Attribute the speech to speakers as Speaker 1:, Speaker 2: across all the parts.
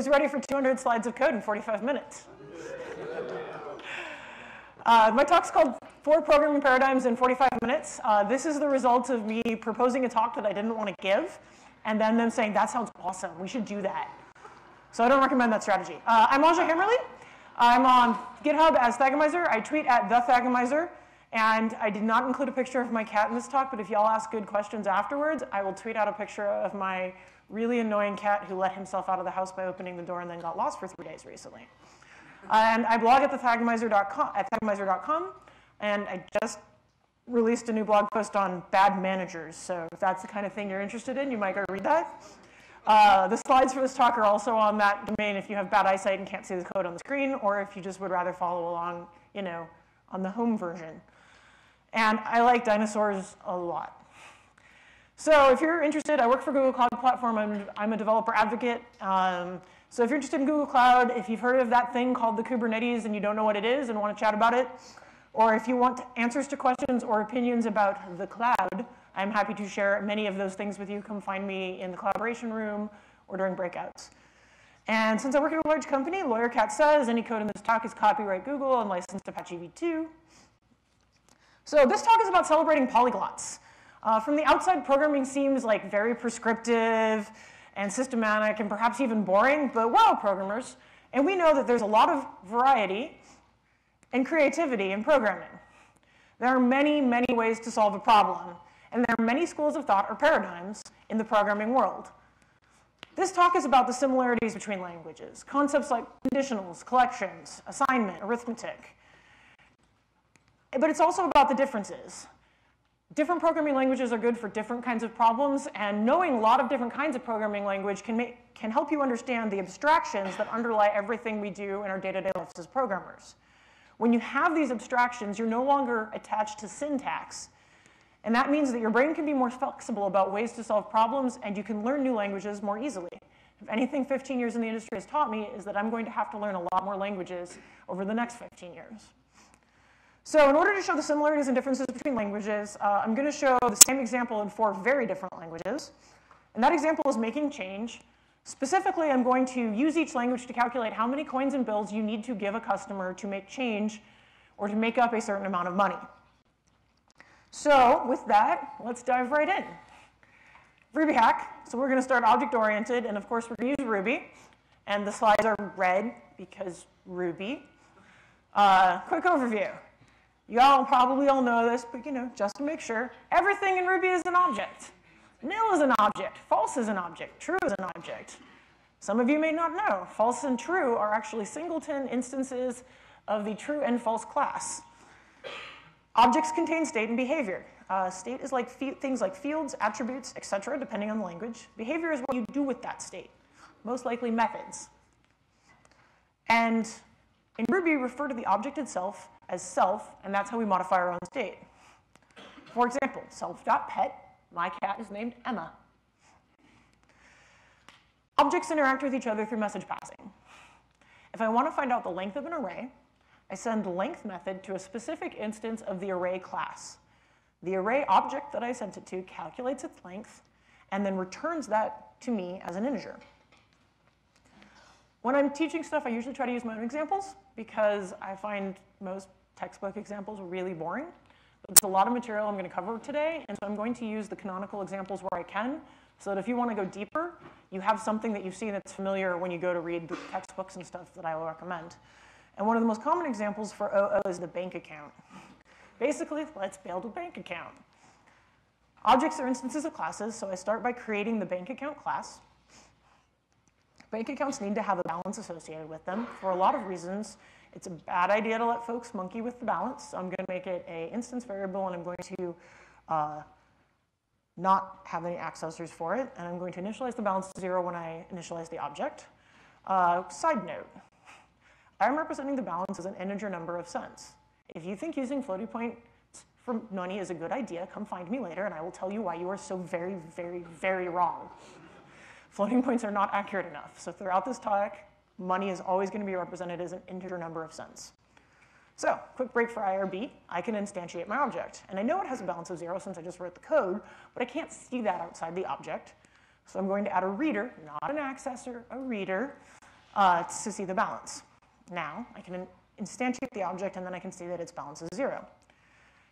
Speaker 1: Who's ready for 200 slides of code in 45 minutes? Uh, my talk's called Four Programming Paradigms in 45 Minutes. Uh, this is the result of me proposing a talk that I didn't want to give, and then them saying, that sounds awesome, we should do that. So I don't recommend that strategy. Uh, I'm Aja Hammerly. I'm on GitHub as Thagomizer. I tweet at the Thagomizer. And I did not include a picture of my cat in this talk, but if y'all ask good questions afterwards, I will tweet out a picture of my really annoying cat who let himself out of the house by opening the door and then got lost for three days recently. And I blog at thethagomizer.com, at thagomizer.com, and I just released a new blog post on bad managers. So if that's the kind of thing you're interested in, you might go read that. Uh, the slides for this talk are also on that domain if you have bad eyesight and can't see the code on the screen, or if you just would rather follow along, you know, on the home version. And I like dinosaurs a lot. So if you're interested, I work for Google Cloud Platform. I'm, I'm a developer advocate. Um, so if you're interested in Google Cloud, if you've heard of that thing called the Kubernetes and you don't know what it is and want to chat about it, or if you want answers to questions or opinions about the cloud, I'm happy to share many of those things with you. Come find me in the collaboration room or during breakouts. And since I work at a large company, LawyerCat says any code in this talk is copyright Google and licensed Apache v2. So this talk is about celebrating polyglots. Uh, from the outside, programming seems like very prescriptive and systematic and perhaps even boring, but we're all programmers, and we know that there's a lot of variety and creativity in programming. There are many, many ways to solve a problem, and there are many schools of thought or paradigms in the programming world. This talk is about the similarities between languages, concepts like conditionals, collections, assignment, arithmetic. But it's also about the differences. Different programming languages are good for different kinds of problems, and knowing a lot of different kinds of programming language can, make, can help you understand the abstractions that underlie everything we do in our day-to-day -day lives as programmers. When you have these abstractions, you're no longer attached to syntax, and that means that your brain can be more flexible about ways to solve problems, and you can learn new languages more easily. If anything 15 years in the industry has taught me is that I'm going to have to learn a lot more languages over the next 15 years. So in order to show the similarities and differences between languages, uh, I'm going to show the same example in four very different languages. And that example is making change. Specifically, I'm going to use each language to calculate how many coins and bills you need to give a customer to make change or to make up a certain amount of money. So with that, let's dive right in. RubyHACK. So we're going to start object-oriented, and of course, we're going to use Ruby. And the slides are red because Ruby. Uh, quick overview. Y'all probably all know this, but you know, just to make sure, everything in Ruby is an object. Nil is an object, false is an object, true is an object. Some of you may not know, false and true are actually singleton instances of the true and false class. Objects contain state and behavior. Uh, state is like things like fields, attributes, etc., depending on the language. Behavior is what you do with that state, most likely methods. And in Ruby, refer to the object itself as self, and that's how we modify our own state. For example, self.pet, my cat is named Emma. Objects interact with each other through message passing. If I want to find out the length of an array, I send the length method to a specific instance of the array class. The array object that I sent it to calculates its length and then returns that to me as an integer. When I'm teaching stuff, I usually try to use my own examples because I find most textbook examples are really boring. But there's a lot of material I'm going to cover today, and so I'm going to use the canonical examples where I can, so that if you want to go deeper, you have something that you've seen that's familiar when you go to read the textbooks and stuff that I will recommend. And one of the most common examples for OO is the bank account. Basically, let's build a bank account. Objects are instances of classes, so I start by creating the bank account class. Bank accounts need to have a balance associated with them for a lot of reasons, it's a bad idea to let folks monkey with the balance. So I'm going to make it a instance variable, and I'm going to uh, not have any accessors for it. And I'm going to initialize the balance to zero when I initialize the object. Uh, side note, I'm representing the balance as an integer number of cents. If you think using floating point for money is a good idea, come find me later, and I will tell you why you are so very, very, very wrong. Floating points are not accurate enough. So throughout this talk, money is always going to be represented as an integer number of cents. So, quick break for IRB. I can instantiate my object. And I know it has a balance of zero since I just wrote the code, but I can't see that outside the object. So I'm going to add a reader, not an accessor, a reader. uh, to see the balance. Now, I can instantiate the object, and then I can see that its balance is zero.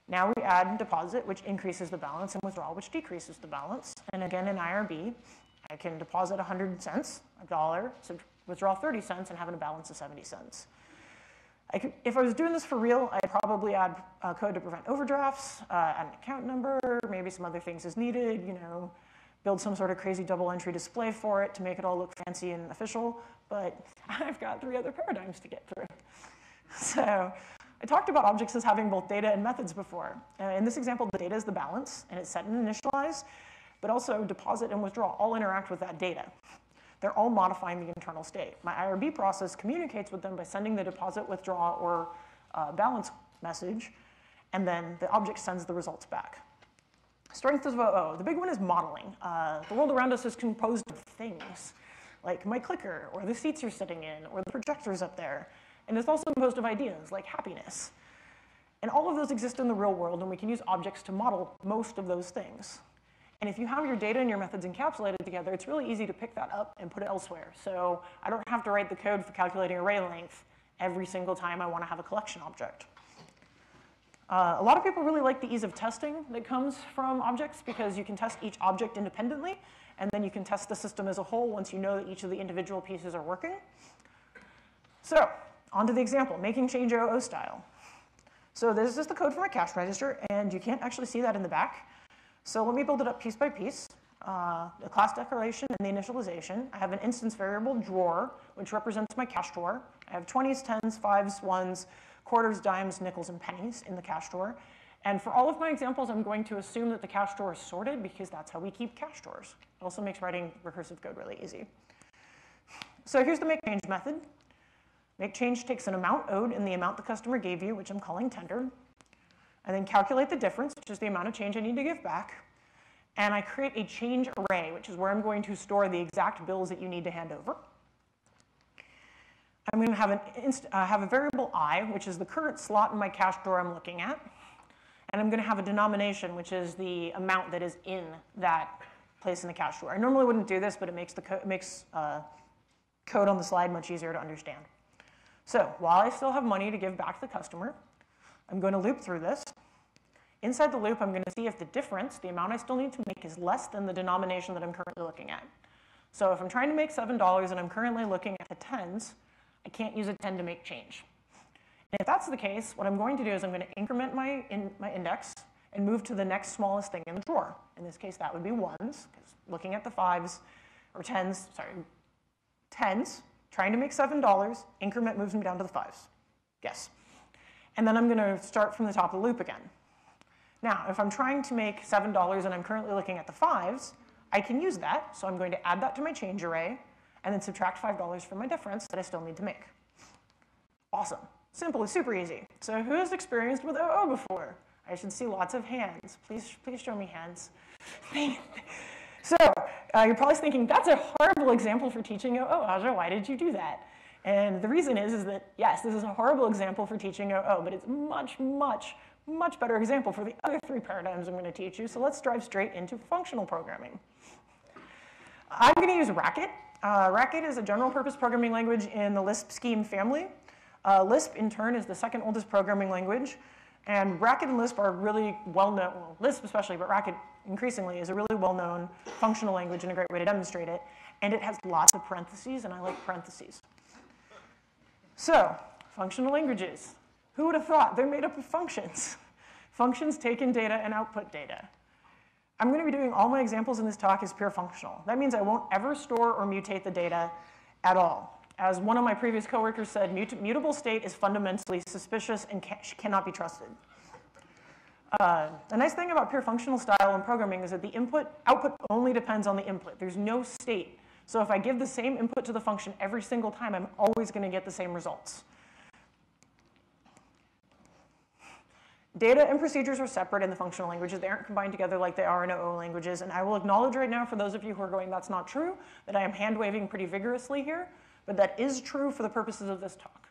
Speaker 1: Now we add deposit, which increases the balance, and withdrawal, which decreases the balance. And again, in IRB, I can deposit 100 cents, a dollar, withdraw 30 cents, and have a balance of 70 cents. I could, if I was doing this for real, I'd probably add code to prevent overdrafts, uh, add an account number, maybe some other things as needed, you know, build some sort of crazy double entry display for it to make it all look fancy and official, but I've got three other paradigms to get through. So I talked about objects as having both data and methods before. Uh, in this example, the data is the balance, and it's set and initialized, but also deposit and withdraw all interact with that data. They're all modifying the internal state. My IRB process communicates with them by sending the deposit, withdraw, or uh, balance message, and then the object sends the results back. Strength of OO. The big one is modeling. Uh, the world around us is composed of things, like my clicker, or the seats you're sitting in, or the projectors up there. And it's also composed of ideas, like happiness. And all of those exist in the real world, and we can use objects to model most of those things. And if you have your data and your methods encapsulated together, it's really easy to pick that up and put it elsewhere. So I don't have to write the code for calculating array length every single time I want to have a collection object. Uh, a lot of people really like the ease of testing that comes from objects because you can test each object independently, and then you can test the system as a whole once you know that each of the individual pieces are working. So, on to the example, making change OO style. So this is the code for my cash register, and you can't actually see that in the back. So let me build it up piece by piece. Uh, the class declaration and the initialization. I have an instance variable drawer, which represents my cash drawer. I have 20s, 10s, 5s, 1s, quarters, dimes, nickels, and pennies in the cash drawer. And for all of my examples, I'm going to assume that the cash drawer is sorted because that's how we keep cash drawers. It also makes writing recursive code really easy. So here's the make change method. Make change takes an amount owed and the amount the customer gave you, which I'm calling tender and then calculate the difference, which is the amount of change I need to give back. And I create a change array, which is where I'm going to store the exact bills that you need to hand over. I'm going to have, an uh, have a variable i, which is the current slot in my cash drawer I'm looking at. And I'm going to have a denomination, which is the amount that is in that place in the cash drawer. I normally wouldn't do this, but it makes, the co makes uh, code on the slide much easier to understand. So while I still have money to give back to the customer, I'm going to loop through this. Inside the loop, I'm going to see if the difference, the amount I still need to make, is less than the denomination that I'm currently looking at. So if I'm trying to make $7 and I'm currently looking at the tens, I can't use a 10 to make change. And if that's the case, what I'm going to do is I'm going to increment my, in, my index and move to the next smallest thing in the drawer. In this case, that would be ones, because looking at the fives, or tens, sorry, tens, trying to make $7, increment moves me down to the fives. Yes. And then I'm going to start from the top of the loop again. Now, if I'm trying to make $7 and I'm currently looking at the fives, I can use that. So I'm going to add that to my change array and then subtract $5 from my difference that I still need to make. Awesome. Simple, super easy. So who has experienced with OO before? I should see lots of hands. Please, please show me hands. so uh, you're probably thinking, that's a horrible example for teaching OO. Aja, why did you do that? And the reason is, is that, yes, this is a horrible example for teaching OO, but it's much, much, much better example for the other three paradigms I'm going to teach you. So let's dive straight into functional programming. I'm going to use Racket. Uh, Racket is a general purpose programming language in the Lisp scheme family. Uh, Lisp, in turn, is the second oldest programming language. And Racket and Lisp are really well known, well, Lisp especially, but Racket increasingly is a really well known functional language and a great way to demonstrate it. And it has lots of parentheses, and I like parentheses. So, functional languages. Who would have thought? They're made up of functions. Functions take in data and output data. I'm going to be doing all my examples in this talk as pure functional. That means I won't ever store or mutate the data at all. As one of my previous coworkers said, mut mutable state is fundamentally suspicious and ca cannot be trusted. Uh, the nice thing about pure functional style in programming is that the input output only depends on the input. There's no state so if I give the same input to the function every single time, I'm always going to get the same results. Data and procedures are separate in the functional languages. They aren't combined together like they are in OO languages. And I will acknowledge right now, for those of you who are going, that's not true, that I am hand-waving pretty vigorously here. But that is true for the purposes of this talk.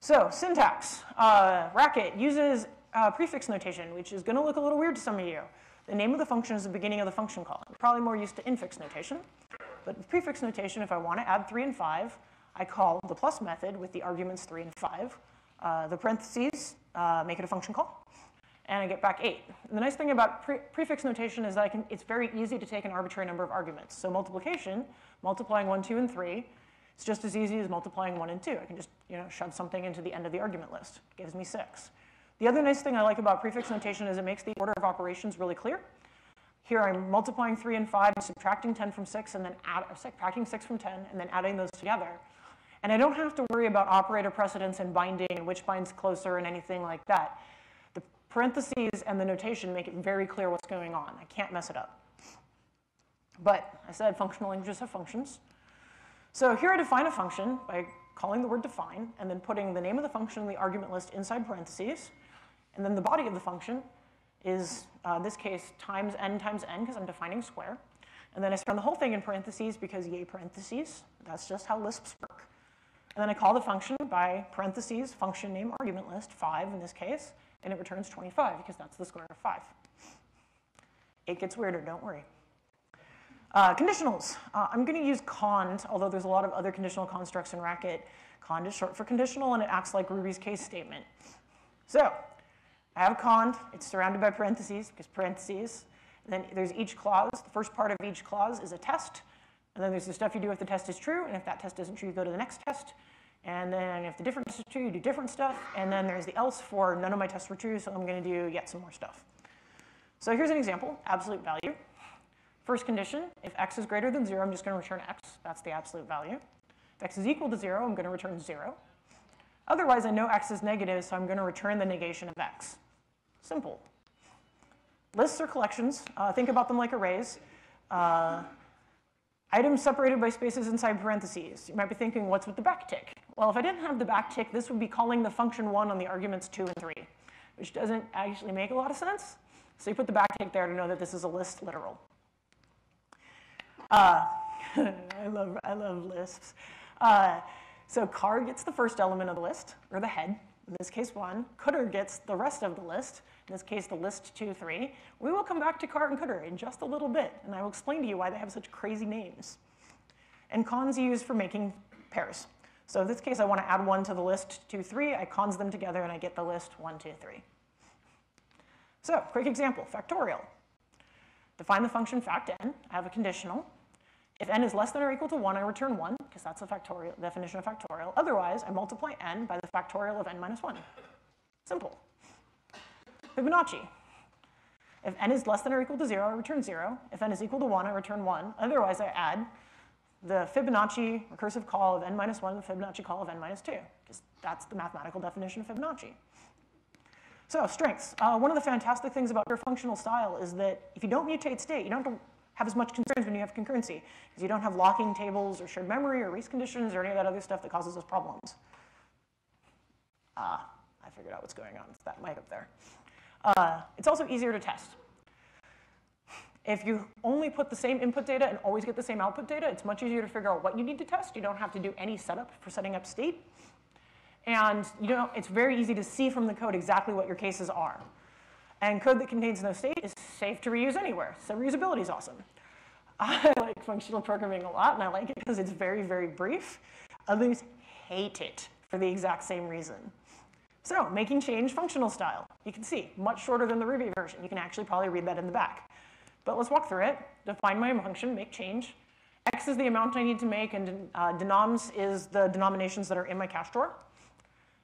Speaker 1: So syntax. Uh, Racket uses uh, prefix notation, which is going to look a little weird to some of you. The name of the function is the beginning of the function call. Probably more used to infix notation. But with prefix notation, if I want to add 3 and 5, I call the plus method with the arguments 3 and 5. Uh, the parentheses uh, make it a function call, and I get back 8. And the nice thing about pre prefix notation is that I can, it's very easy to take an arbitrary number of arguments. So multiplication, multiplying 1, 2, and 3, it's just as easy as multiplying 1 and 2. I can just you know, shove something into the end of the argument list. It gives me 6. The other nice thing I like about prefix notation is it makes the order of operations really clear. Here I'm multiplying 3 and 5, subtracting 10 from 6, and then add, subtracting 6 from 10, and then adding those together. And I don't have to worry about operator precedence and binding and which binds closer and anything like that. The parentheses and the notation make it very clear what's going on. I can't mess it up. But I said functional languages have functions. So here I define a function by calling the word define and then putting the name of the function in the argument list inside parentheses. And then the body of the function is, uh, this case, times n times n, because I'm defining square. And then I surround the whole thing in parentheses because yay parentheses. That's just how Lisps work. And then I call the function by parentheses, function name, argument list, 5 in this case, and it returns 25 because that's the square of 5. It gets weirder, don't worry. Uh, conditionals. Uh, I'm going to use cond, although there's a lot of other conditional constructs in Racket. Cond is short for conditional, and it acts like Ruby's case statement. So I have cond. It's surrounded by parentheses, because parentheses. Then there's each clause. The first part of each clause is a test. And then there's the stuff you do if the test is true. And if that test isn't true, you go to the next test. And then if the different test is true, you do different stuff. And then there's the else for none of my tests were true, so I'm going to do yet some more stuff. So here's an example, absolute value. First condition, if x is greater than 0, I'm just going to return x. That's the absolute value. If x is equal to 0, I'm going to return 0. Otherwise, I know x is negative, so I'm going to return the negation of x. Simple. Lists or collections, uh, think about them like arrays. Uh, items separated by spaces inside parentheses. You might be thinking, what's with the backtick? Well, if I didn't have the backtick, this would be calling the function 1 on the arguments 2 and 3, which doesn't actually make a lot of sense. So you put the backtick there to know that this is a list literal. Uh, I, love, I love lists. Uh, so car gets the first element of the list, or the head, in this case 1. Cdr gets the rest of the list, in this case the list 2, 3. We will come back to car and cdr in just a little bit, and I will explain to you why they have such crazy names. And cons used for making pairs. So in this case, I want to add 1 to the list 2, 3. I cons them together, and I get the list 1, 2, 3. So quick example, factorial. Define the function fact n. I have a conditional. If n is less than or equal to 1, I return 1, because that's the factorial definition of factorial. Otherwise, I multiply n by the factorial of n minus 1. Simple. Fibonacci. If n is less than or equal to 0, I return 0. If n is equal to 1, I return 1. Otherwise, I add the Fibonacci recursive call of n minus 1 and the Fibonacci call of n minus 2, because that's the mathematical definition of Fibonacci. So strengths. Uh, one of the fantastic things about your functional style is that if you don't mutate state, you don't have to have as much concerns when you have concurrency, because you don't have locking tables or shared memory or race conditions or any of that other stuff that causes us problems. Ah, I figured out what's going on. It's that mic up there. Uh, it's also easier to test. If you only put the same input data and always get the same output data, it's much easier to figure out what you need to test. You don't have to do any setup for setting up state. And you know, it's very easy to see from the code exactly what your cases are. And code that contains no state is safe to reuse anywhere. So reusability is awesome. I like functional programming a lot, and I like it because it's very, very brief. Others hate it for the exact same reason. So making change functional style. You can see, much shorter than the Ruby version. You can actually probably read that in the back. But let's walk through it. Define my function, make change. X is the amount I need to make, and uh, denoms is the denominations that are in my cash drawer.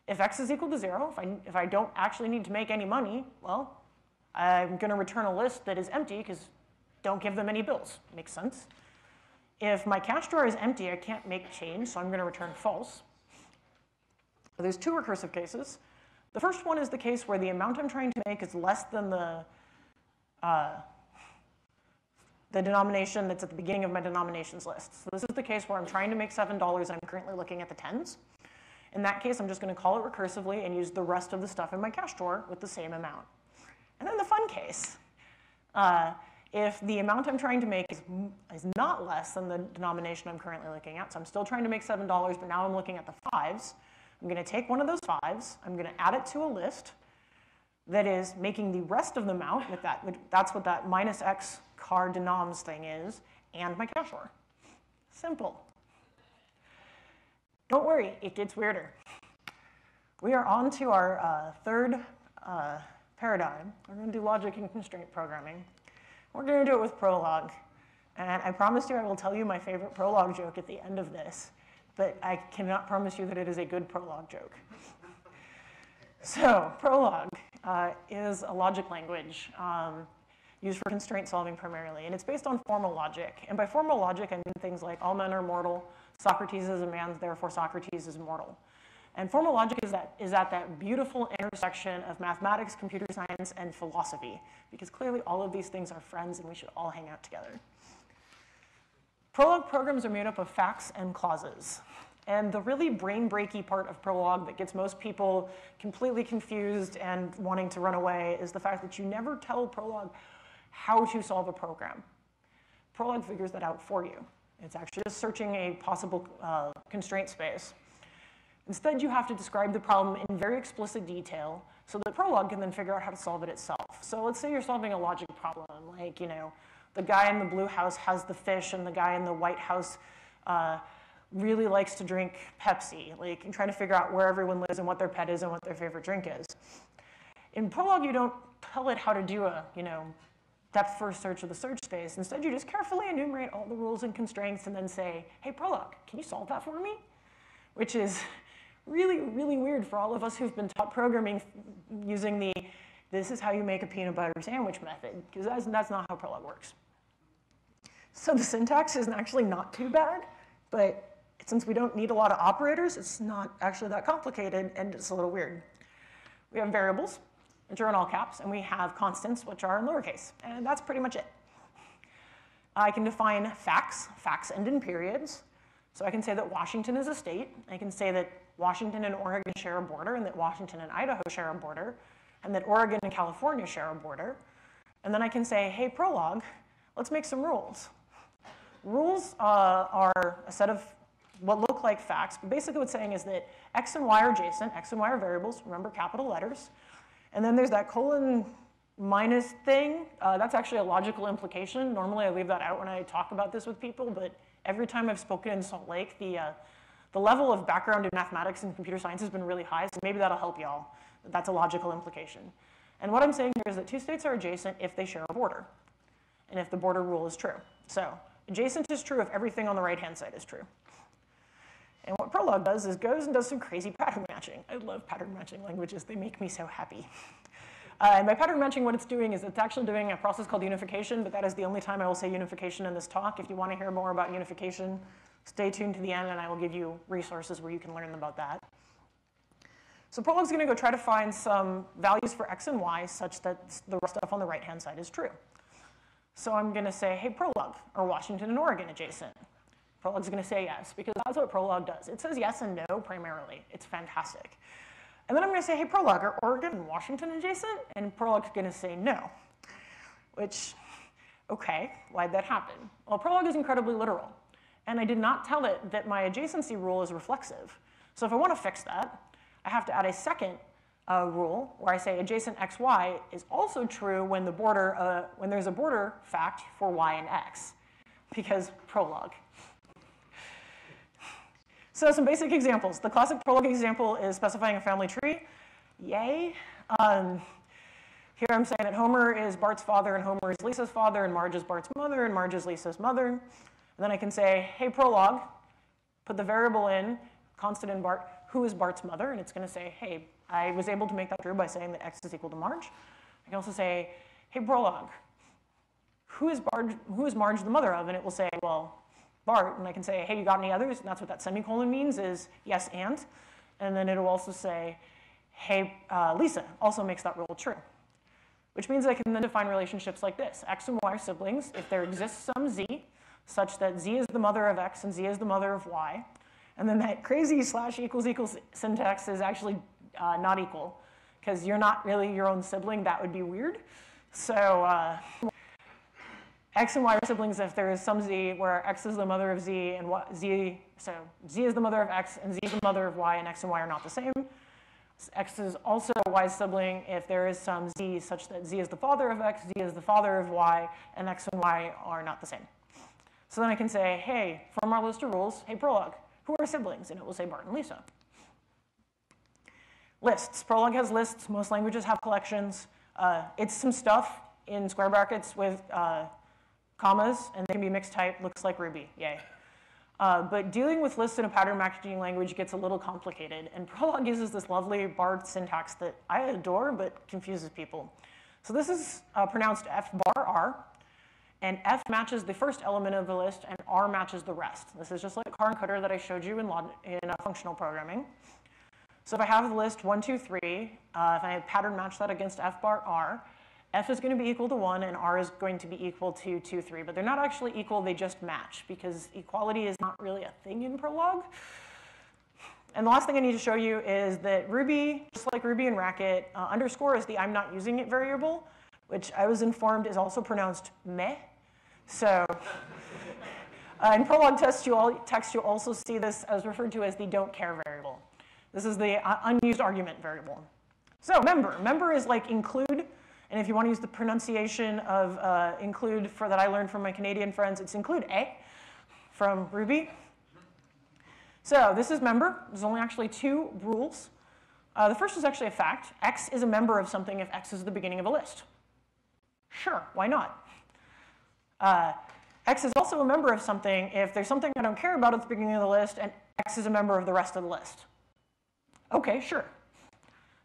Speaker 1: If x is equal to 0, if I, if I don't actually need to make any money, well, I'm going to return a list that is empty because don't give them any bills. Makes sense. If my cash drawer is empty, I can't make change, so I'm going to return false. There's two recursive cases. The first one is the case where the amount I'm trying to make is less than the, uh, the denomination that's at the beginning of my denominations list. So this is the case where I'm trying to make $7 and I'm currently looking at the tens. In that case, I'm just going to call it recursively and use the rest of the stuff in my cash drawer with the same amount. And then the fun case. Uh, if the amount I'm trying to make is, is not less than the denomination I'm currently looking at, so I'm still trying to make $7, but now I'm looking at the fives, I'm going to take one of those fives, I'm going to add it to a list that is making the rest of the amount, with that, that's what that minus x car denoms thing is, and my cash drawer. Simple. Don't worry, it gets weirder. We are on to our uh, third uh, paradigm. We're going to do logic and constraint programming. We're going to do it with Prolog. And I promise you I will tell you my favorite Prolog joke at the end of this, but I cannot promise you that it is a good Prolog joke. so Prolog uh, is a logic language um, used for constraint solving primarily, and it's based on formal logic. And by formal logic, I mean things like all men are mortal, Socrates is a man, therefore Socrates is mortal. And formal logic is, that, is at that beautiful intersection of mathematics, computer science, and philosophy, because clearly all of these things are friends and we should all hang out together. Prolog programs are made up of facts and clauses. And the really brain breaky part of Prolog that gets most people completely confused and wanting to run away is the fact that you never tell Prolog how to solve a program. Prolog figures that out for you. It's actually just searching a possible uh, constraint space. Instead, you have to describe the problem in very explicit detail so that Prolog can then figure out how to solve it itself. So let's say you're solving a logic problem, like, you know, the guy in the blue house has the fish and the guy in the white house uh, really likes to drink Pepsi, like and trying to figure out where everyone lives and what their pet is and what their favorite drink is. In Prolog, you don't tell it how to do a, you know, depth first search of the search space. Instead, you just carefully enumerate all the rules and constraints and then say, hey, Prolog, can you solve that for me? Which is really, really weird for all of us who've been taught programming using the this is how you make a peanut butter sandwich method, because that's, that's not how Prolog works. So the syntax is actually not too bad, but since we don't need a lot of operators, it's not actually that complicated, and it's a little weird. We have variables, which are in all caps, and we have constants, which are in lowercase, and that's pretty much it. I can define facts. Facts end in periods. So I can say that Washington is a state. I can say that Washington and Oregon share a border, and that Washington and Idaho share a border, and that Oregon and California share a border. And then I can say, hey, Prolog, let's make some rules. Rules uh, are a set of what look like facts, but basically what's saying is that x and y are adjacent, x and y are variables, remember capital letters. And then there's that colon minus thing. Uh, that's actually a logical implication. Normally I leave that out when I talk about this with people, but every time I've spoken in Salt Lake, the, uh, the level of background in mathematics and computer science has been really high, so maybe that'll help y'all. That's a logical implication. And what I'm saying here is that two states are adjacent if they share a border, and if the border rule is true. So adjacent is true if everything on the right-hand side is true. And what Prolog does is goes and does some crazy pattern matching. I love pattern matching languages. They make me so happy. Uh, and by pattern matching, what it's doing is it's actually doing a process called unification, but that is the only time I will say unification in this talk. If you want to hear more about unification, stay tuned to the end and I will give you resources where you can learn about that. So Prolog's going to go try to find some values for x and y such that the stuff on the right-hand side is true. So I'm going to say, hey, Prolog, are Washington and Oregon adjacent? Prolog's going to say yes, because that's what Prolog does. It says yes and no primarily. It's fantastic. And then I'm going to say, hey, Prolog, are Oregon and Washington adjacent? And Prolog's going to say no, which, okay, why'd that happen? Well, Prolog is incredibly literal. And I did not tell it that my adjacency rule is reflexive. So if I want to fix that, I have to add a second uh, rule where I say adjacent xy is also true when the border, uh, when there's a border fact for y and x, because Prolog. So some basic examples. The classic Prolog example is specifying a family tree. Yay. Um, here I'm saying that Homer is Bart's father and Homer is Lisa's father and Marge is Bart's mother and Marge is Lisa's mother. And then I can say, hey, Prolog, put the variable in, constant in Bart, who is Bart's mother, and it's going to say, hey, I was able to make that true by saying that x is equal to Marge. I can also say, hey, Prolog, who is, Barge, who is Marge the mother of? And it will say, well, Bart. And I can say, hey, you got any others? And that's what that semicolon means is yes and. And then it'll also say, hey, uh, Lisa also makes that rule true. Which means I can then define relationships like this. X and Y are siblings if there exists some Z such that Z is the mother of X and Z is the mother of Y. And then that crazy slash equals equals syntax is actually uh, not equal because you're not really your own sibling. That would be weird. So uh, x and y are siblings if there is some z where x is the mother of z and y, z, so z is the mother of x and z is the mother of y and x and y are not the same. x is also a y sibling if there is some z such that z is the father of x, z is the father of y, and x and y are not the same. So then I can say, hey, from our list of rules, hey, Prolog, who are siblings? And it will say bar and Lisa. Lists. Prolog has lists. Most languages have collections. Uh, it's some stuff in square brackets with uh, commas, and they can be mixed type. Looks like Ruby. Yay. Uh, but dealing with lists in a pattern matching language gets a little complicated, and Prolog uses this lovely Bart syntax that I adore but confuses people. So this is uh, pronounced F bar R, and F matches the first element of the list, and R matches the rest. This is just like car and cdr that I showed you in, in uh, functional programming. So if I have the list 1, 2, 3, uh, if I pattern match that against F bar R, F is going to be equal to 1 and R is going to be equal to 2, 3. But they're not actually equal, they just match because equality is not really a thing in Prolog. And the last thing I need to show you is that Ruby, just like Ruby and Racket, uh, underscore is the I'm not using it variable, which I was informed is also pronounced meh. So uh, in Prolog text you, all, text, you also see this as referred to as the don't care variable. This is the uh, unused argument variable. So member, member is like include and if you want to use the pronunciation of uh, include for that I learned from my Canadian friends, it's include A from Ruby. So this is member. There's only actually two rules. Uh, the first is actually a fact. X is a member of something if X is the beginning of a list. Sure, why not? Uh, X is also a member of something if there's something I don't care about at the beginning of the list and X is a member of the rest of the list. Okay, sure.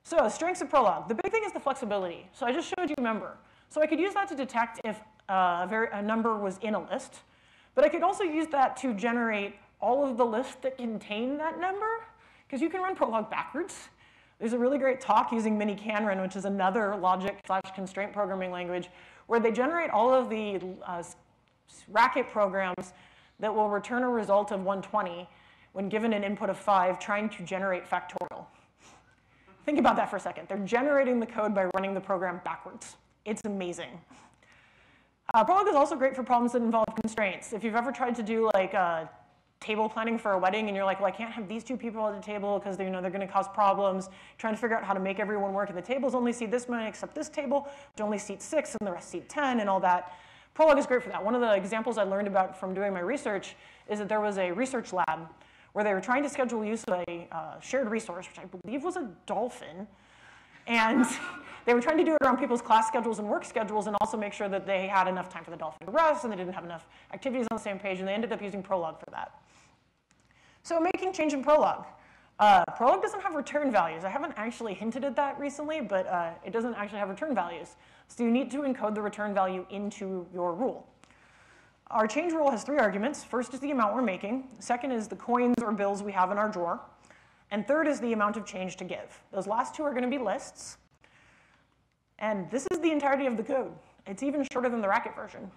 Speaker 1: So strengths of Prolog. The big thing is the flexibility. So I just showed you member. So I could use that to detect if uh, a, very, a number was in a list. But I could also use that to generate all of the lists that contain that number, because you can run Prolog backwards. There's a really great talk using miniKanren, which is another logic slash constraint programming language, where they generate all of the uh, racket programs that will return a result of 120 when given an input of 5, trying to generate factorial. Think about that for a second. They're generating the code by running the program backwards. It's amazing. Uh, Prolog is also great for problems that involve constraints. If you've ever tried to do like uh, table planning for a wedding and you're like, well, I can't have these two people at the table because they, you know, they're going to cause problems, trying to figure out how to make everyone work, and the tables only seat this many except this table, which only seats six and the rest seat 10 and all that. Prolog is great for that. One of the examples I learned about from doing my research is that there was a research lab where they were trying to schedule use of a uh, shared resource, which I believe was a dolphin. And they were trying to do it around people's class schedules and work schedules and also make sure that they had enough time for the dolphin to rest and they didn't have enough activities on the same page, and they ended up using Prolog for that. So making change in Prolog. Uh, Prolog doesn't have return values. I haven't actually hinted at that recently, but uh, it doesn't actually have return values. So you need to encode the return value into your rule. Our change rule has three arguments. First is the amount we're making. Second is the coins or bills we have in our drawer. And third is the amount of change to give. Those last two are going to be lists. And this is the entirety of the code. It's even shorter than the Racket version.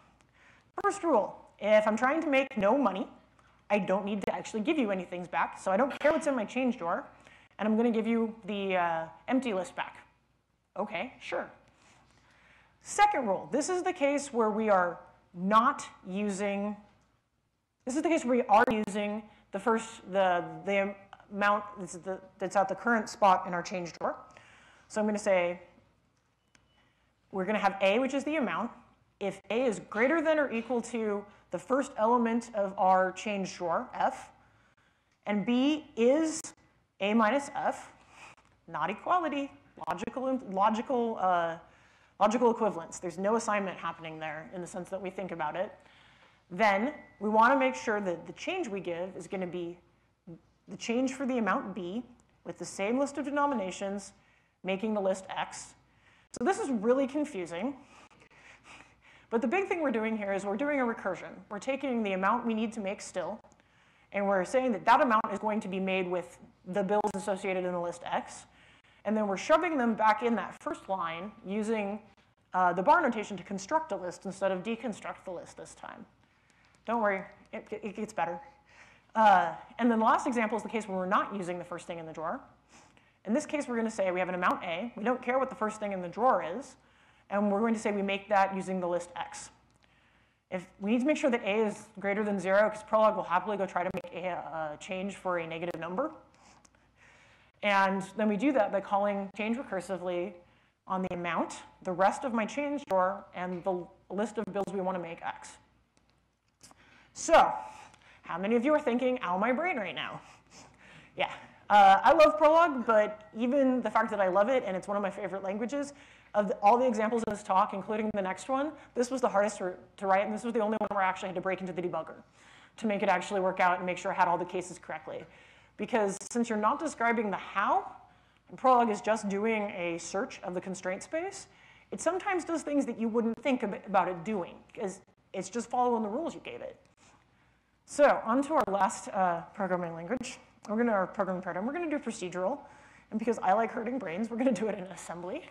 Speaker 1: First rule, if I'm trying to make no money, I don't need to actually give you anything back. So I don't care what's in my change drawer. And I'm going to give you the uh, empty list back. OK, sure. Second rule, this is the case where we are not using, this is the case where we are using the first, the, the amount that's, the, that's at the current spot in our change drawer. So I'm going to say, we're going to have A, which is the amount. If A is greater than or equal to the first element of our change drawer, F, and B is A minus F, not equality, logical, logical uh, logical equivalence. There's no assignment happening there in the sense that we think about it. Then we want to make sure that the change we give is going to be the change for the amount b with the same list of denominations, making the list x. So this is really confusing. But the big thing we're doing here is we're doing a recursion. We're taking the amount we need to make still, and we're saying that that amount is going to be made with the bills associated in the list x. And then we're shoving them back in that first line using uh, the bar notation to construct a list instead of deconstruct the list this time. Don't worry, it, it gets better. Uh, and then the last example is the case where we're not using the first thing in the drawer. In this case, we're going to say we have an amount A. We don't care what the first thing in the drawer is. And we're going to say we make that using the list X. If we need to make sure that A is greater than 0, because Prolog will happily go try to make a, a change for a negative number. And then we do that by calling change recursively on the amount, the rest of my change drawer, and the list of bills we want to make x. So, how many of you are thinking, ow, my brain right now? Yeah, uh, I love Prolog, but even the fact that I love it and it's one of my favorite languages, of the, all the examples in this talk, including the next one, this was the hardest to, to write, and this was the only one where I actually had to break into the debugger to make it actually work out and make sure I had all the cases correctly. Because since you're not describing the how, and Prolog is just doing a search of the constraint space, it sometimes does things that you wouldn't think about it doing, because it's just following the rules you gave it. So on to our last uh, programming language. We're going to, our programming paradigm, we're going to do procedural. And because I like hurting brains, we're going to do it in assembly.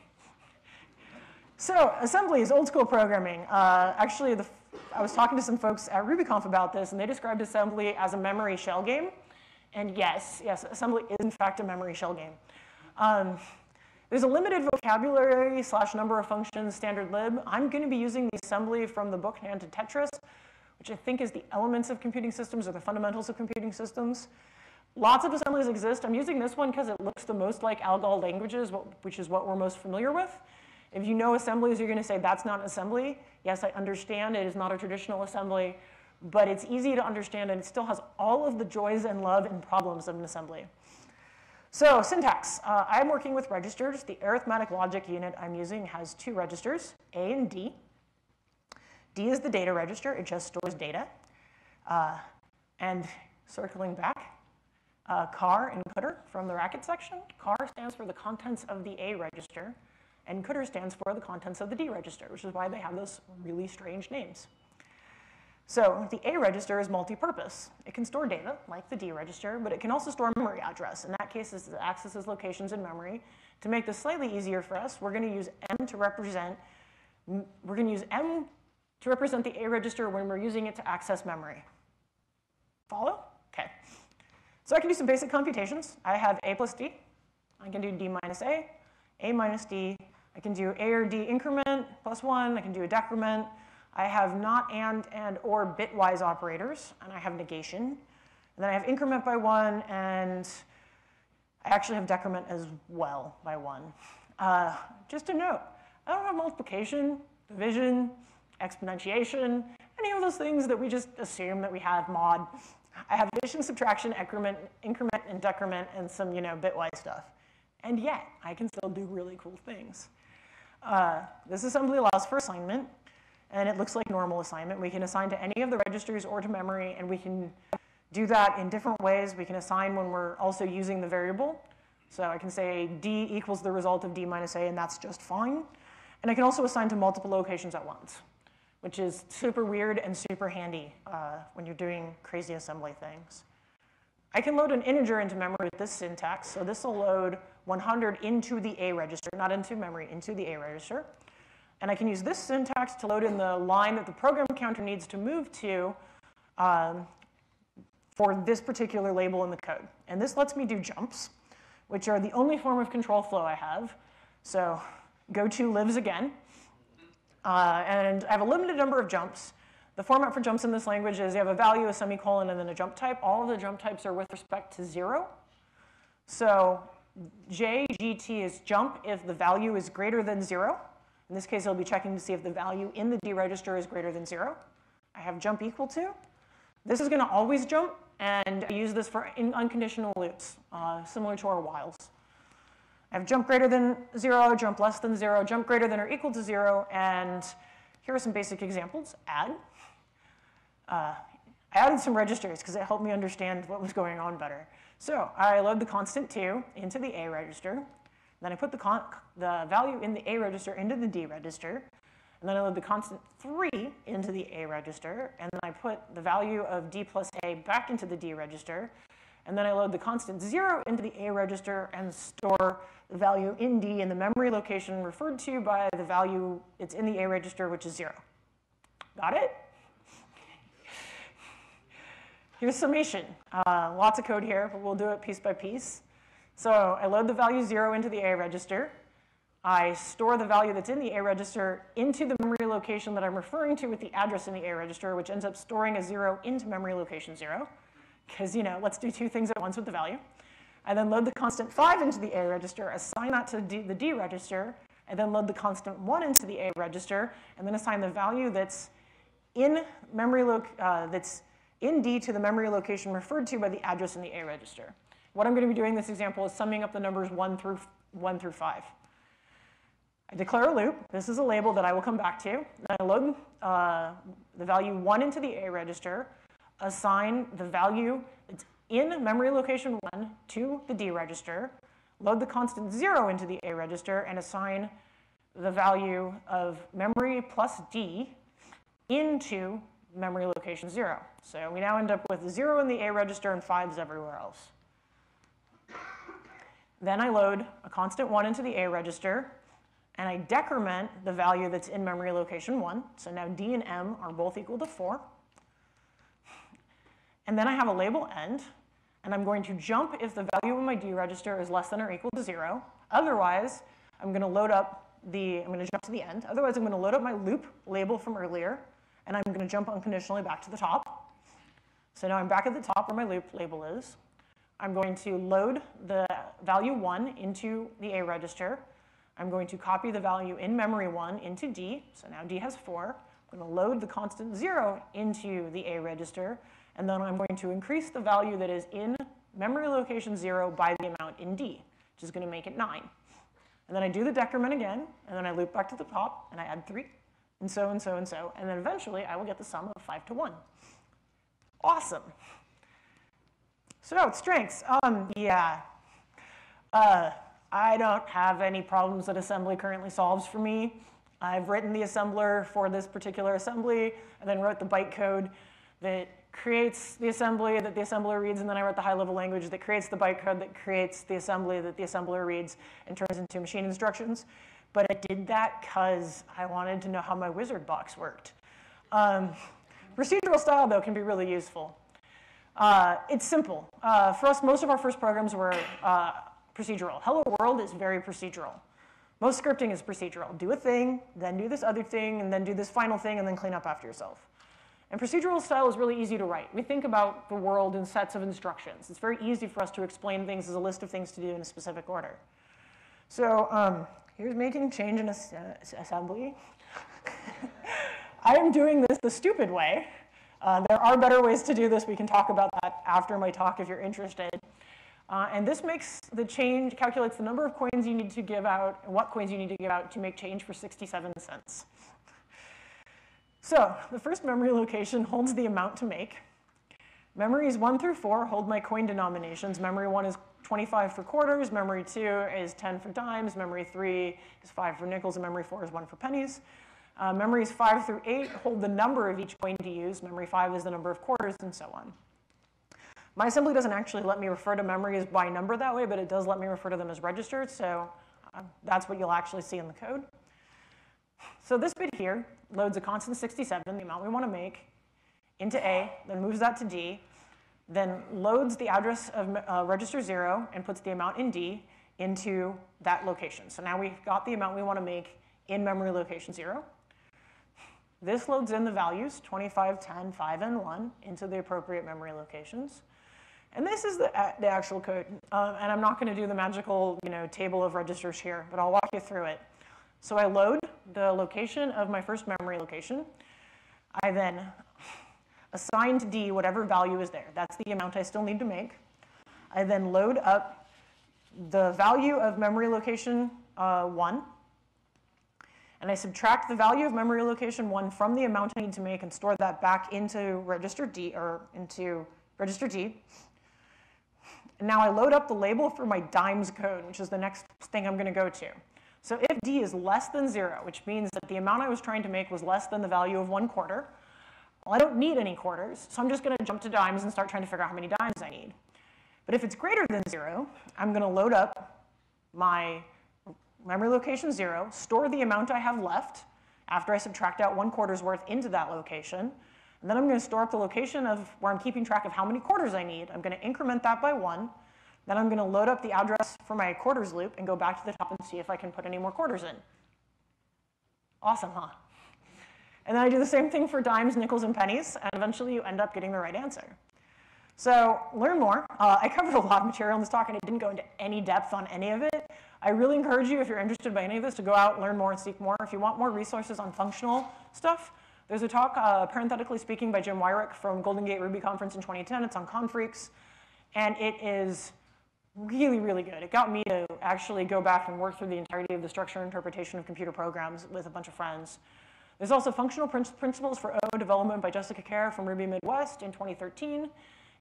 Speaker 1: So assembly is old school programming. Uh, actually, the, I was talking to some folks at RubyConf about this, and they described assembly as a memory shell game. And yes, yes, assembly is in fact a memory shell game. Um, there's a limited vocabulary slash number of functions standard lib. I'm going to be using the assembly from the book Nand to Tetris, which I think is the elements of computing systems or the fundamentals of computing systems. Lots of assemblies exist. I'm using this one because it looks the most like ALGOL languages, which is what we're most familiar with. If you know assemblies, you're going to say that's not an assembly. Yes, I understand it is not a traditional assembly, but it's easy to understand and it still has all of the joys and love and problems of an assembly. So syntax, uh, I'm working with registers. The arithmetic logic unit I'm using has two registers, A and D. D is the data register, it just stores data. Uh, and circling back, uh, car and cdr from the racket section. Car stands for the contents of the A register and cdr stands for the contents of the D register, which is why they have those really strange names. So the A register is multi-purpose. It can store data, like the D register, but it can also store memory address. In that case, it accesses locations in memory. To make this slightly easier for us, we're going to use M to represent, we're going to use M to represent the A register when we're using it to access memory. Follow? Okay. So I can do some basic computations. I have A plus D. I can do D minus A, A minus D, I can do A or D increment plus one. I can do a decrement. I have not and and or bitwise operators, and I have negation. And then I have increment by one, and I actually have decrement as well by one. Uh, just a note, I don't have multiplication, division, exponentiation, any of those things that we just assume that we have mod. I have addition, subtraction, increment, increment, and decrement, and some you know bitwise stuff. And yet, I can still do really cool things. Uh, this assembly allows for assignment, and it looks like normal assignment. We can assign to any of the registers or to memory, and we can do that in different ways. We can assign when we're also using the variable. So I can say D equals the result of D minus A, and that's just fine. And I can also assign to multiple locations at once, which is super weird and super handy uh, when you're doing crazy assembly things. I can load an integer into memory with this syntax. So this will load 100 into the A register, not into memory, into the A register. And I can use this syntax to load in the line that the program counter needs to move to um, for this particular label in the code. And this lets me do jumps, which are the only form of control flow I have. So go to lives again. Uh, and I have a limited number of jumps. The format for jumps in this language is you have a value, a semicolon, and then a jump type. All of the jump types are with respect to zero. So JGT is jump if the value is greater than zero. In this case, I'll be checking to see if the value in the D register is greater than zero. I have jump equal to. This is going to always jump, and I use this for unconditional loops, uh, similar to our whiles. I have jump greater than zero, jump less than zero, jump greater than or equal to zero, and here are some basic examples. Add. Uh, I added some registers because it helped me understand what was going on better. So I load the constant 2 into the A register. Then I put the, the value in the A register into the D register. And then I load the constant 3 into the A register. And then I put the value of D plus A back into the D register. And then I load the constant 0 into the A register and store the value in D in the memory location referred to by the value it's in the A register, which is 0. Got it? Here's summation. Uh, lots of code here, but we'll do it piece by piece. So I load the value 0 into the A register. I store the value that's in the A register into the memory location that I'm referring to with the address in the A register, which ends up storing a 0 into memory location 0. Because, you know, let's do two things at once with the value. I then load the constant 5 into the A register, assign that to the D register, and then load the constant 1 into the A register, and then assign the value that's in memory loc uh, that's in D to the memory location referred to by the address in the A register. What I'm going to be doing in this example is summing up the numbers 1 through, 1 through 5. I declare a loop. This is a label that I will come back to. I load uh, the value 1 into the A register, assign the value that's in memory location 1 to the D register, load the constant 0 into the A register, and assign the value of memory plus D into memory location 0. So we now end up with 0 in the A register and 5s everywhere else. Then I load a constant 1 into the A register, and I decrement the value that's in memory location 1. So now D and M are both equal to 4. And then I have a label end, and I'm going to jump if the value in my D register is less than or equal to 0. Otherwise, I'm going to load up the, I'm going to jump to the end. Otherwise, I'm going to load up my loop label from earlier, and I'm going to jump unconditionally back to the top. So now I'm back at the top where my loop label is. I'm going to load the value 1 into the A register. I'm going to copy the value in memory 1 into D, so now D has 4. I'm going to load the constant 0 into the A register, and then I'm going to increase the value that is in memory location 0 by the amount in D, which is going to make it 9. And then I do the decrement again, and then I loop back to the top, and I add 3, and so and so and so, and then eventually I will get the sum of 5 to 1. Awesome. So, strengths. Um, yeah. Uh, I don't have any problems that assembly currently solves for me. I've written the assembler for this particular assembly, and then wrote the bytecode that creates the assembly that the assembler reads, and then I wrote the high-level language that creates the bytecode that creates the assembly that the assembler reads and turns into machine instructions. But I did that because I wanted to know how my wizard box worked. Um, procedural style, though, can be really useful. Uh, it's simple. Uh, for us, most of our first programs were uh, procedural. Hello World is very procedural. Most scripting is procedural. Do a thing, then do this other thing, and then do this final thing, and then clean up after yourself. And procedural style is really easy to write. We think about the world in sets of instructions. It's very easy for us to explain things as a list of things to do in a specific order. So um, here's making change in a, uh, assembly. I am doing this the stupid way. Uh, there are better ways to do this. We can talk about that after my talk if you're interested. Uh, and this makes the change, calculates the number of coins you need to give out and what coins you need to give out to make change for 67 cents. So the first memory location holds the amount to make. Memories 1 through 4 hold my coin denominations. Memory 1 is 25 for quarters, memory 2 is 10 for dimes, memory 3 is 5 for nickels, and memory 4 is 1 for pennies. Uh, memories 5 through 8 hold the number of each coin to use. Memory 5 is the number of quarters, and so on. My assembly doesn't actually let me refer to memories by number that way, but it does let me refer to them as registered, so uh, that's what you'll actually see in the code. So this bit here loads a constant 67, the amount we want to make, into A, then moves that to D, then loads the address of uh, register 0 and puts the amount in D into that location. So now we've got the amount we want to make in memory location 0. This loads in the values, 25, 10, 5, and 1, into the appropriate memory locations. And this is the, uh, the actual code. Um, and I'm not going to do the magical you know, table of registers here, but I'll walk you through it. So I load the location of my first memory location. I then assign to D whatever value is there. That's the amount I still need to make. I then load up the value of memory location uh, 1. And I subtract the value of memory location 1 from the amount I need to make and store that back into register D, or into register D. And now I load up the label for my dimes code, which is the next thing I'm going to go to. So if D is less than 0, which means that the amount I was trying to make was less than the value of one quarter, well, I don't need any quarters, so I'm just going to jump to dimes and start trying to figure out how many dimes I need. But if it's greater than 0, I'm going to load up my memory location 0, store the amount I have left after I subtract out one quarter's worth into that location, and then I'm going to store up the location of where I'm keeping track of how many quarters I need. I'm going to increment that by one. Then I'm going to load up the address for my quarters loop and go back to the top and see if I can put any more quarters in. Awesome, huh? And then I do the same thing for dimes, nickels, and pennies, and eventually you end up getting the right answer. So learn more. Uh, I covered a lot of material in this talk, and I didn't go into any depth on any of it. I really encourage you, if you're interested by any of this, to go out, learn more, and seek more. If you want more resources on functional stuff, There's a talk, uh, parenthetically speaking, by Jim Weirich from Golden Gate Ruby Conference in 2010. It's on Confreaks, and it is really, really good. It got me to actually go back and work through the entirety of the structure and interpretation of computer programs with a bunch of friends. There's also Functional Principles for O Development by Jessica Kerr from Ruby Midwest in 2013.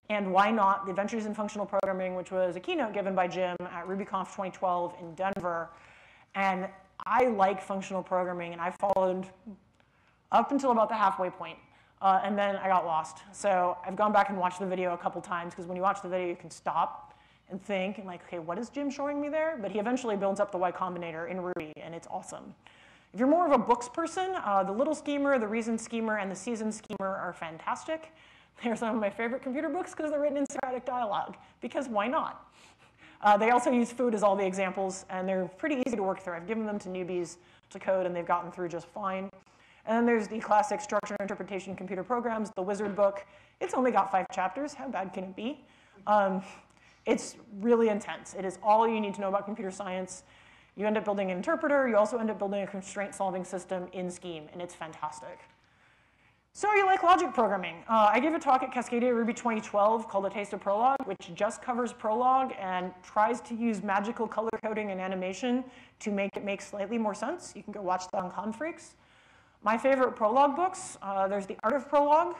Speaker 1: And Y Not? The Adventures in Functional Programming, which was a keynote given by Jim at RubyConf 2012 in Denver. And I like functional programming, and I followed up until about the halfway point. Uh, and then I got lost. So I've gone back and watched the video a couple times, because when you watch the video, you can stop and think, and like, okay, what is Jim showing me there? But he eventually builds up the Y Combinator in Ruby, and it's awesome. If you're more of a books person, uh, the Little Schemer, the Reasoned Schemer, and the Seasoned Schemer are fantastic. They're some of my favorite computer books because they're written in Socratic dialogue, because why not? Uh, they also use food as all the examples, and they're pretty easy to work through. I've given them to newbies to code, and they've gotten through just fine. And then there's the classic structure and interpretation computer programs, the wizard book. It's only got five chapters. How bad can it be? Um, it's really intense. It is all you need to know about computer science. You end up building an interpreter. You also end up building a constraint solving system in Scheme, and it's fantastic. So you like logic programming. Uh, I gave a talk at Cascadia Ruby 2012 called A Taste of Prolog, which just covers Prolog and tries to use magical color coding and animation to make it make slightly more sense. You can go watch that on Confreaks. My favorite Prolog books, uh, there's The Art of Prolog,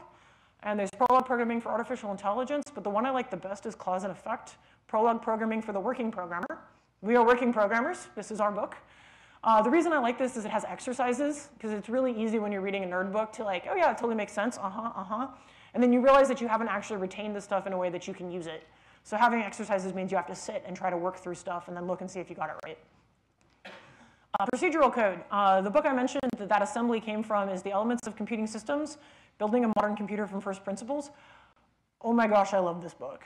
Speaker 1: and there's Prolog Programming for Artificial Intelligence, but the one I like the best is Clause and Effect, Prolog Programming for the Working Programmer. We are working programmers. This is our book. Uh, the reason I like this is it has exercises, because it's really easy when you're reading a nerd book to like, oh yeah, it totally makes sense, uh-huh, uh-huh. And then you realize that you haven't actually retained the stuff in a way that you can use it. So having exercises means you have to sit and try to work through stuff and then look and see if you got it right. Uh, procedural code. Uh, the book I mentioned that that assembly came from is The Elements of Computing Systems, Building a Modern Computer from First Principles. Oh my gosh, I love this book.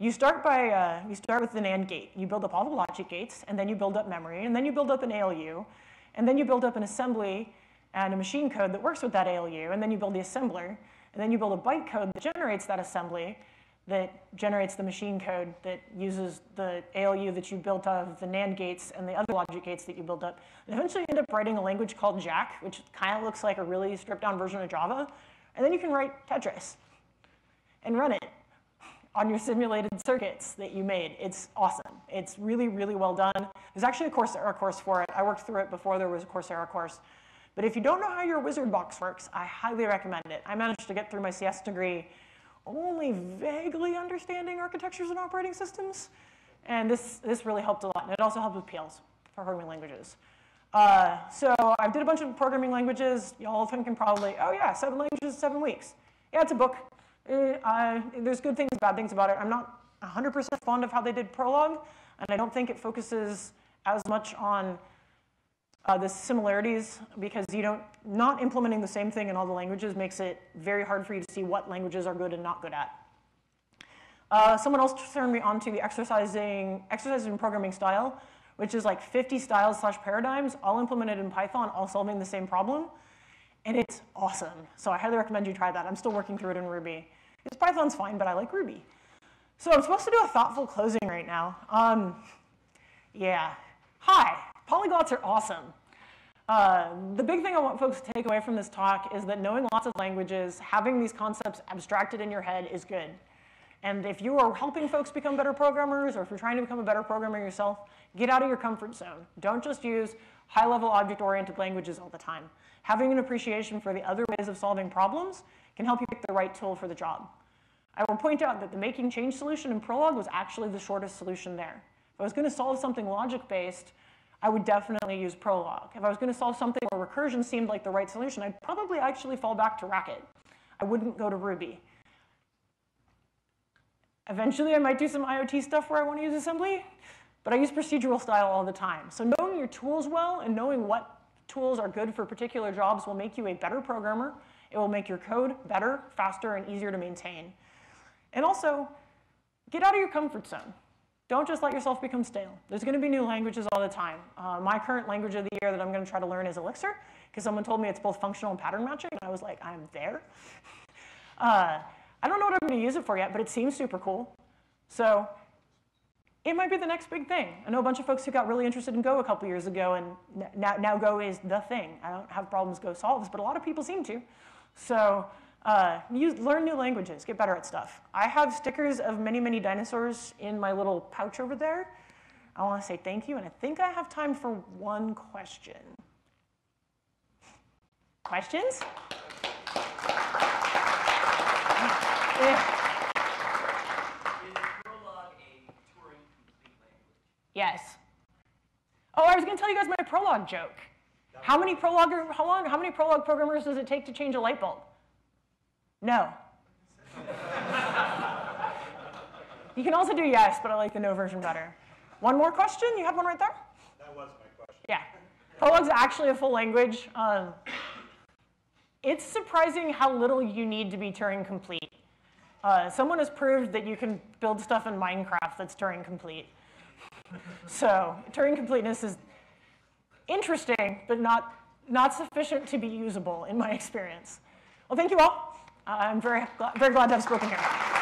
Speaker 1: You start by, uh, you start with the NAND gate. You build up all the logic gates, and then you build up memory, and then you build up an ALU, and then you build up an assembly and a machine code that works with that ALU, and then you build the assembler, and then you build a byte code that generates that assembly, that generates the machine code that uses the ALU that you built out of the NAND gates and the other logic gates that you build up. And eventually you end up writing a language called Jack, which kind of looks like a really stripped down version of Java. And then you can write Tetris and run it on your simulated circuits that you made. It's awesome. It's really, really well done. There's actually a Coursera course for it. I worked through it before there was a Coursera course. But if you don't know how your wizard box works, I highly recommend it. I managed to get through my CS degree only vaguely understanding architectures and operating systems. And this, this really helped a lot. And it also helped with PLs, programming languages. Uh, so I did a bunch of programming languages. Y'all can probably, oh yeah, seven languages, seven weeks. Yeah, it's a book. Uh, there's good things, bad things about it. I'm not 100% fond of how they did Prolog, and I don't think it focuses as much on uh, the similarities because you don't, not implementing the same thing in all the languages makes it very hard for you to see what languages are good and not good at. Uh, someone else turned me on to the exercising, exercises in programming style, which is like 50 styles slash paradigms, all implemented in Python, all solving the same problem. And it's awesome. So I highly recommend you try that. I'm still working through it in Ruby. Because Python's fine, but I like Ruby. So I'm supposed to do a thoughtful closing right now. Um, yeah. Hi. Polyglots are awesome. Uh, the big thing I want folks to take away from this talk is that knowing lots of languages, having these concepts abstracted in your head is good. And if you are helping folks become better programmers, or if you're trying to become a better programmer yourself, get out of your comfort zone. Don't just use high-level object-oriented languages all the time. Having an appreciation for the other ways of solving problems can help you pick the right tool for the job. I will point out that the making change solution in Prolog was actually the shortest solution there. If I was going to solve something logic-based, I would definitely use Prolog. If I was going to solve something where recursion seemed like the right solution, I'd probably actually fall back to Racket. I wouldn't go to Ruby. Eventually, I might do some IoT stuff where I want to use assembly, but I use procedural style all the time. So knowing your tools well and knowing what tools are good for particular jobs will make you a better programmer. It will make your code better, faster, and easier to maintain. And also, get out of your comfort zone. Don't just let yourself become stale. There's going to be new languages all the time. Uh, my current language of the year that I'm going to try to learn is Elixir, because someone told me it's both functional and pattern matching, and I was like, I'm there. uh, I don't know what I'm going to use it for yet, but it seems super cool. So it might be the next big thing. I know a bunch of folks who got really interested in Go a couple years ago, and now, now Go is the thing. I don't have problems Go solves, but a lot of people seem to. So uh, use, learn new languages, get better at stuff. I have stickers of many, many dinosaurs in my little pouch over there. I want to say thank you, and I think I have time for one question. Questions? Yes. Oh, I was going to tell you guys my Prolog joke. How many Prolog, how long, how many Prolog programmers does it take to change a light bulb? No. you can also do yes, but I like the no version better. One more question? You have one right there?
Speaker 2: That was my question.
Speaker 1: Yeah. Prolog's actually a full language. Um, it's surprising how little you need to be Turing complete. Uh, someone has proved that you can build stuff in Minecraft that's Turing complete. so Turing completeness is interesting, but not, not sufficient to be usable in my experience. Well, thank you all. Uh, I'm very, very glad to have spoken here.